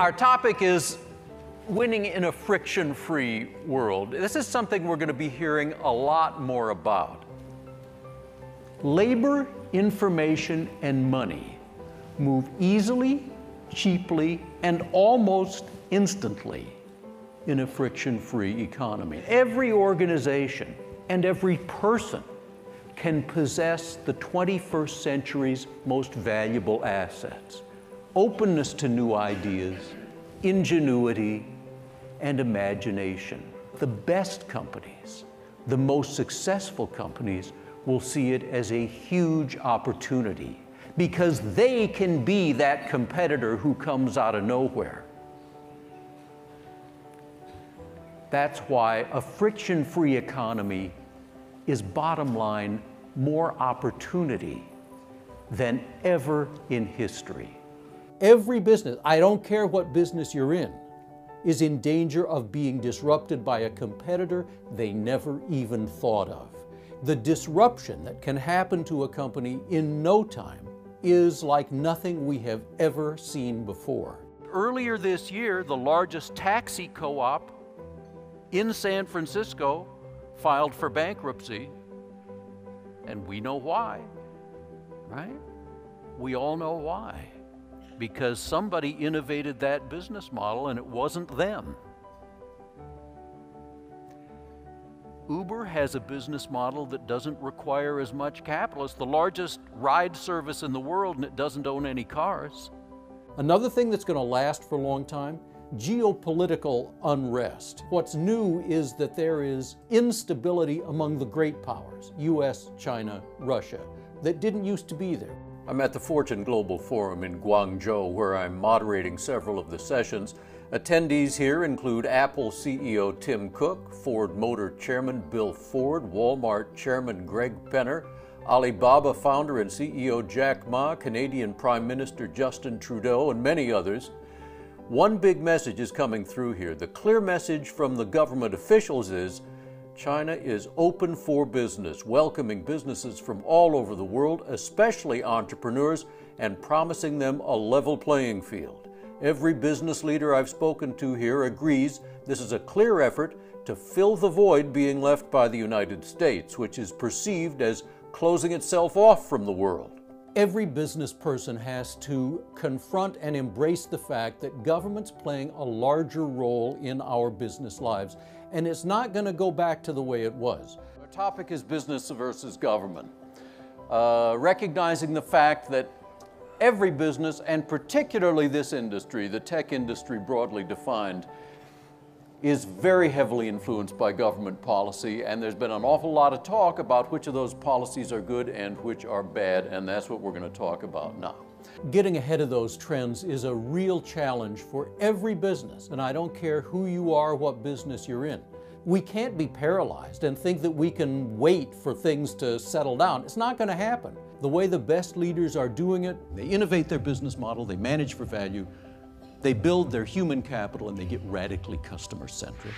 Our topic is winning in a friction free world. This is something we're going to be hearing a lot more about. Labor, information, and money move easily, cheaply, and almost instantly in a friction free economy. Every organization and every person can possess the 21st century's most valuable assets openness to new ideas, ingenuity, and imagination. The best companies, the most successful companies, will see it as a huge opportunity because they can be that competitor who comes out of nowhere. That's why a friction free economy is bottom line more opportunity than ever in history. Every business, I don't care what business you're in, is in danger of being disrupted by a competitor they never even thought of. The disruption that can happen to a company in no time is like nothing we have ever seen before. Earlier this year, the largest taxi co op in San Francisco filed for bankruptcy, and we know why, right? We all know why because somebody innovated that business model and it wasn't them. Uber has a business model that doesn't require as much capital. It's the largest ride service in the world and it doesn't own any cars. Another thing that's going to last for a long time geopolitical unrest. What's new is that there is instability among the great powers US, China, Russia that didn't used to be there. I'm at the Fortune Global Forum in Guangzhou, where I'm moderating several of the sessions. Attendees here include Apple CEO Tim Cook, Ford Motor Chairman Bill Ford, Walmart Chairman Greg Penner, Alibaba founder and CEO Jack Ma, Canadian Prime Minister Justin Trudeau, and many others. One big message is coming through here. The clear message from the government officials is China is open for business, welcoming businesses from all over the world, especially entrepreneurs, and promising them a level playing field. Every business leader I've spoken to here agrees this is a clear effort to fill the void being left by the United States, which is perceived as closing itself off from the world. Every business person has to confront and embrace the fact that government's playing a larger role in our business lives and it's not going to go back to the way it was. Our topic is business versus government. Uh, recognizing the fact that every business, and particularly this industry, the tech industry broadly defined, is very heavily influenced by government policy, and there's been an awful lot of talk about which of those policies are good and which are bad, and that's what we're going to talk about now. Getting ahead of those trends is a real challenge for every business, and I don't care who you are, what business you're in. We can't be paralyzed and think that we can wait for things to settle down. It's not going to happen. The way the best leaders are doing it, they innovate their business model, they manage for value, they build their human capital, and they get radically customer centric.